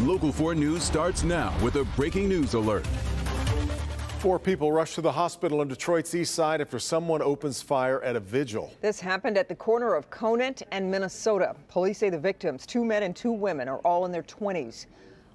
Local 4 News starts now with a breaking news alert. Four people rushed to the hospital in Detroit's east side after someone opens fire at a vigil. This happened at the corner of Conant and Minnesota. Police say the victims, two men and two women, are all in their 20s.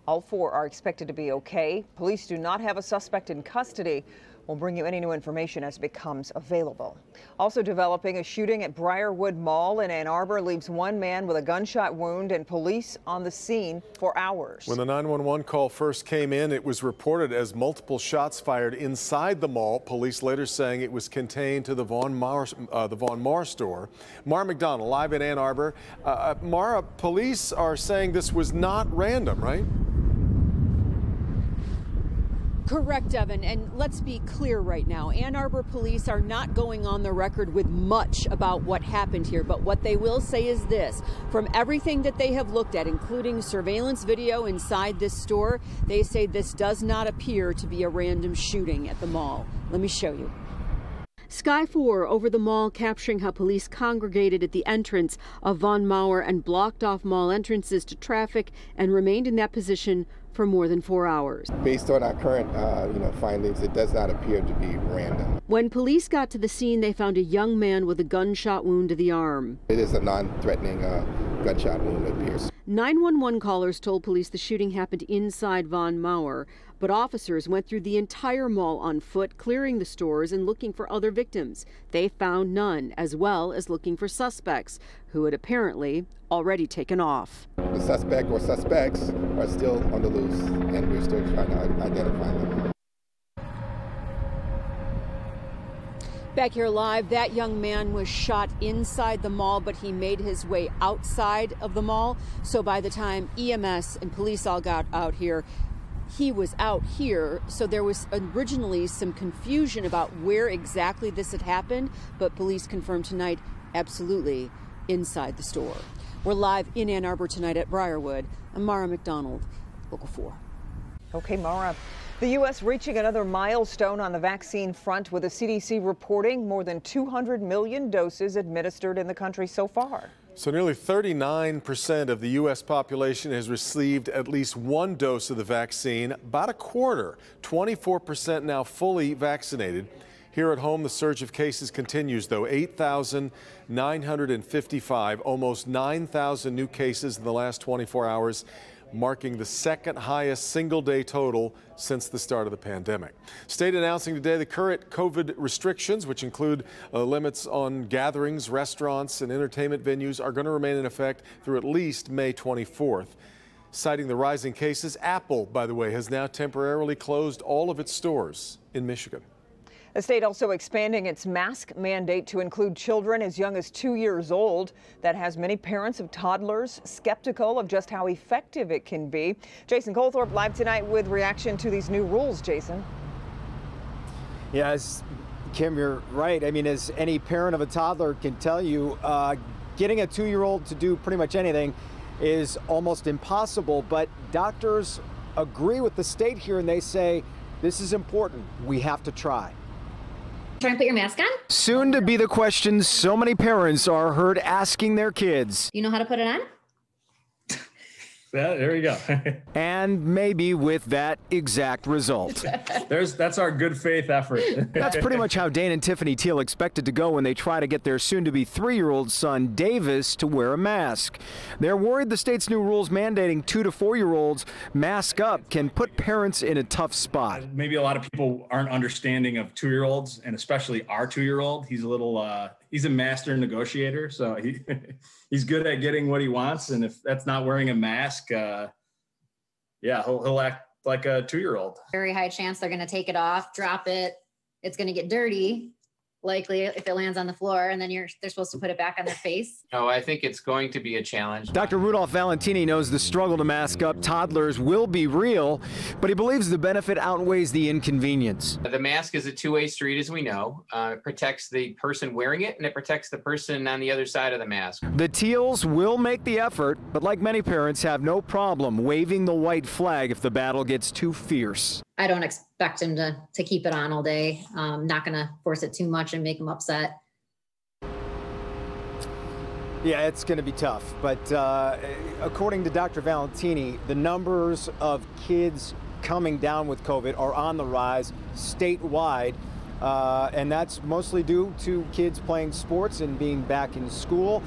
All four are expected to be okay. Police do not have a suspect in custody. We'll bring you any new information as it becomes available. Also developing a shooting at Briarwood Mall in Ann Arbor leaves one man with a gunshot wound and police on the scene for hours. When the 911 call first came in, it was reported as multiple shots fired inside the mall. Police later saying it was contained to the Von Maur, uh, the Von Maur store. Mara McDonald live in Ann Arbor. Uh, uh Mara, police are saying this was not random, right? Correct, Evan. And let's be clear right now Ann Arbor police are not going on the record with much about what happened here. But what they will say is this from everything that they have looked at, including surveillance video inside this store, they say this does not appear to be a random shooting at the mall. Let me show you. Sky 4 over the mall capturing how police congregated at the entrance of Von Maur and blocked off mall entrances to traffic and remained in that position for more than four hours. Based on our current uh, you know, findings, it does not appear to be random. When police got to the scene, they found a young man with a gunshot wound to the arm. It is a non-threatening uh, gunshot wound, it appears. 911 callers told police the shooting happened inside Von Maur, but officers went through the entire mall on foot, clearing the stores and looking for other victims. They found none, as well as looking for suspects, who had apparently already taken off. The suspect or suspects are still on the loose, and we're still trying to identify them. Back here live, that young man was shot inside the mall, but he made his way outside of the mall. So by the time EMS and police all got out here, he was out here. So there was originally some confusion about where exactly this had happened, but police confirmed tonight absolutely inside the store. We're live in Ann Arbor tonight at Briarwood. I'm Mara McDonald, Local 4. Okay, Mara. The U.S. reaching another milestone on the vaccine front with the CDC reporting more than 200 million doses administered in the country so far. So nearly 39% of the U.S. population has received at least one dose of the vaccine. About a quarter, 24% now fully vaccinated. Here at home, the surge of cases continues, though 8,955, almost 9,000 new cases in the last 24 hours marking the second highest single day total since the start of the pandemic. State announcing today the current COVID restrictions, which include uh, limits on gatherings, restaurants, and entertainment venues, are going to remain in effect through at least May 24th. Citing the rising cases, Apple, by the way, has now temporarily closed all of its stores in Michigan. The state also expanding its mask mandate to include children as young as two years old. That has many parents of toddlers skeptical of just how effective it can be. Jason Colthorp live tonight with reaction to these new rules. Jason. Yes, Kim, you're right. I mean, as any parent of a toddler can tell you, uh, getting a two-year-old to do pretty much anything is almost impossible. But doctors agree with the state here and they say this is important. We have to try. Try and put your mask on. Soon to be the question so many parents are heard asking their kids. You know how to put it on? Yeah, there you go. and maybe with that exact result. There's that's our good faith effort. that's pretty much how Dane and Tiffany Teal expected to go when they try to get their soon-to-be three-year-old son Davis to wear a mask. They're worried the state's new rules mandating two to four-year-olds mask up can put parents in a tough spot. Maybe a lot of people aren't understanding of two-year-olds, and especially our two-year-old. He's a little uh, he's a master negotiator, so he he's good at getting what he wants. And if that's not wearing a mask, uh, yeah, he'll he'll act like a two year old. Very high chance they're going to take it off, drop it. It's going to get dirty, likely if it lands on the floor and then you're they're supposed to put it back on their face? No, I think it's going to be a challenge. Dr. Rudolph Valentini knows the struggle to mask up toddlers will be real, but he believes the benefit outweighs the inconvenience. The mask is a two-way street, as we know. Uh, it protects the person wearing it, and it protects the person on the other side of the mask. The Teals will make the effort, but like many parents, have no problem waving the white flag if the battle gets too fierce. I don't expect him to to keep it on all day. Um, not going to force it too much make him upset. Yeah, it's going to be tough. But uh, according to Dr. Valentini, the numbers of kids coming down with COVID are on the rise statewide. Uh, and that's mostly due to kids playing sports and being back in school.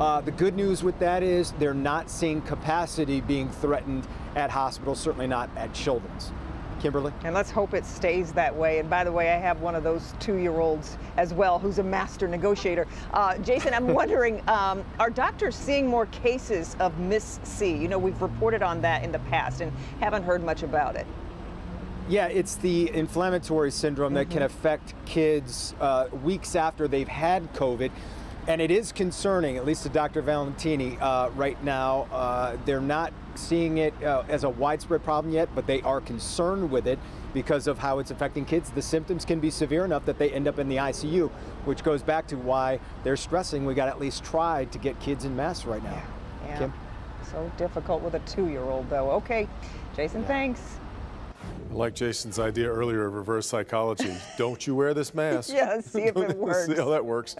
Uh, the good news with that is they're not seeing capacity being threatened at hospitals, certainly not at children's. Kimberly? And let's hope it stays that way. And by the way, I have one of those two-year-olds as well who's a master negotiator. Uh, Jason, I'm wondering, um, are doctors seeing more cases of MIS-C? You know, we've reported on that in the past and haven't heard much about it. Yeah, it's the inflammatory syndrome that can Mhm. affect kids uh, weeks after they've had COVID. And it is concerning, at least to Dr. Valentini, uh, right now. Uh, they're not seeing it uh, as a widespread problem yet, but they are concerned with it because of how it's affecting kids. The symptoms can be severe enough that they end up in the ICU, which goes back to why they're stressing we got to at least try to get kids in mass right now. Yeah. Kim? So difficult with a two-year-old, though. Okay, Jason, thanks. I like Jason's idea earlier of reverse psychology. Don't you wear this mask? Yeah, see if it works. see how that works.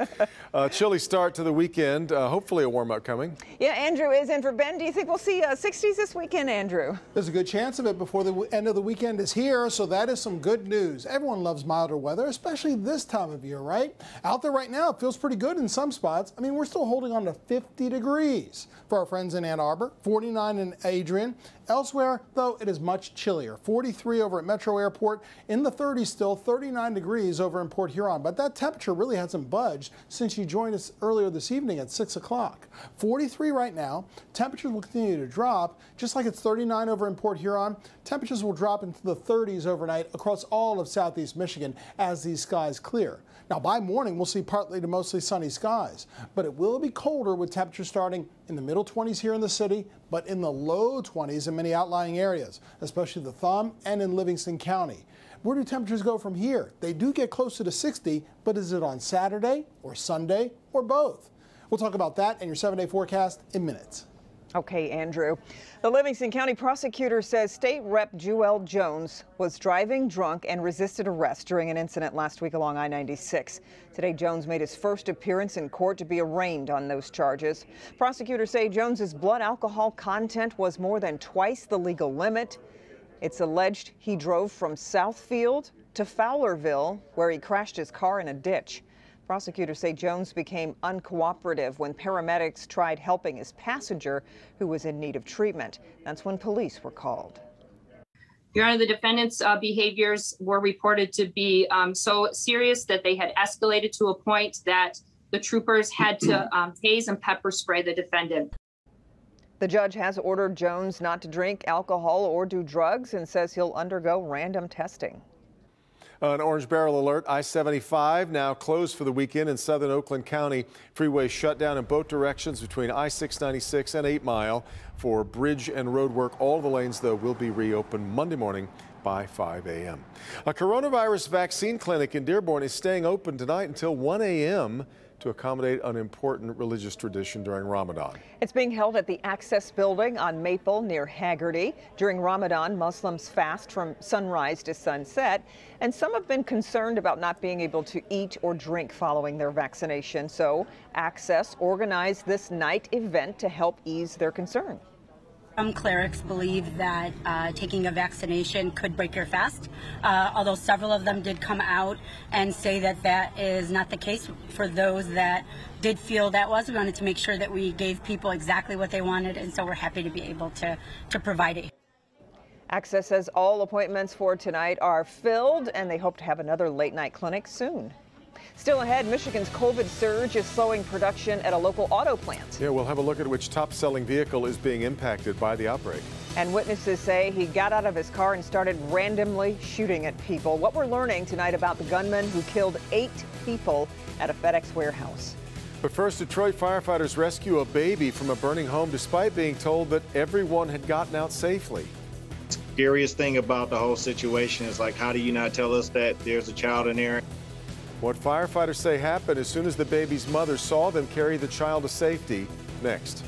Uh, chilly start to the weekend. Uh, hopefully a warm up coming. Yeah, Andrew is in for Ben. Do you think we'll see uh, 60s this weekend, Andrew? There's a good chance of it before the end of the weekend is here, so that is some good news. Everyone loves milder weather, especially this time of year, right? Out there right now, it feels pretty good in some spots. I mean, we're still holding on to 50 degrees for our friends in Ann Arbor, 49 in Adrian. Elsewhere, though, it is much chillier. 43 over at Metro Airport, in the 30s still, 39 degrees over in Port Huron. But that temperature really hasn't budged since you joined us earlier this evening at 6 o'clock. 43 right now. Temperatures will continue to drop, just like it's 39 over in Port Huron. Temperatures will drop into the 30s overnight across all of southeast Michigan as these skies clear. Now, by morning, we'll see partly to mostly sunny skies, but it will be colder with temperatures starting in the middle 20s here in the city, but in the low 20s in many outlying areas, especially the Thumb and in Livingston County. Where do temperatures go from here? They do get closer to 60, but is it on Saturday or Sunday or both? We'll talk about that and your seven day forecast in minutes. Okay, Andrew. The Livingston County prosecutor says State Rep Jewel Jones was driving drunk and resisted arrest during an incident last week along I 96. Today, Jones made his first appearance in court to be arraigned on those charges. Prosecutors say Jones's blood alcohol content was more than twice the legal limit. It's alleged he drove from Southfield to Fowlerville, where he crashed his car in a ditch. Prosecutors say Jones became uncooperative when paramedics tried helping his passenger who was in need of treatment. That's when police were called. Your Honor, the defendant's uh, behaviors were reported to be um, so serious that they had escalated to a point that the troopers had to um, tase and pepper spray the defendant. The judge has ordered Jones not to drink alcohol or do drugs and says he'll undergo random testing. Uh, an orange barrel alert. I 75 now closed for the weekend in southern Oakland County. Freeway shut down in both directions between I 696 and 8 Mile for bridge and road work. All the lanes, though, will be reopened Monday morning by 5 a.m. A coronavirus vaccine clinic in Dearborn is staying open tonight until 1 a.m. to accommodate an important religious tradition during Ramadan. It's being held at the Access Building on Maple near Haggerty. During Ramadan, Muslims fast from sunrise to sunset, and some have been concerned about not being able to eat or drink following their vaccination. So, Access organized this night event to help ease their concern. Some clerics believe that uh, taking a vaccination could break your fast, uh, although several of them did come out and say that that is not the case for those that did feel that was. We wanted to make sure that we gave people exactly what they wanted, and so we're happy to be able to, to provide it. Access says all appointments for tonight are filled, and they hope to have another late night clinic soon. Still ahead, Michigan's COVID surge is slowing production at a local auto plant. Yeah, we'll have a look at which top selling vehicle is being impacted by the outbreak. And witnesses say he got out of his car and started randomly shooting at people. What we're learning tonight about the gunman who killed eight people at a FedEx warehouse. But first, Detroit firefighters rescue a baby from a burning home despite being told that everyone had gotten out safely. Scariest thing about the whole situation is like, how do you not tell us that there's a child in there? What firefighters say happened as soon as the baby's mother saw them carry the child to safety. Next.